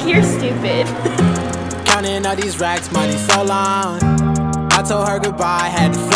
like you're stupid. Counting all these racks, money so long. I told her goodbye, had to flow.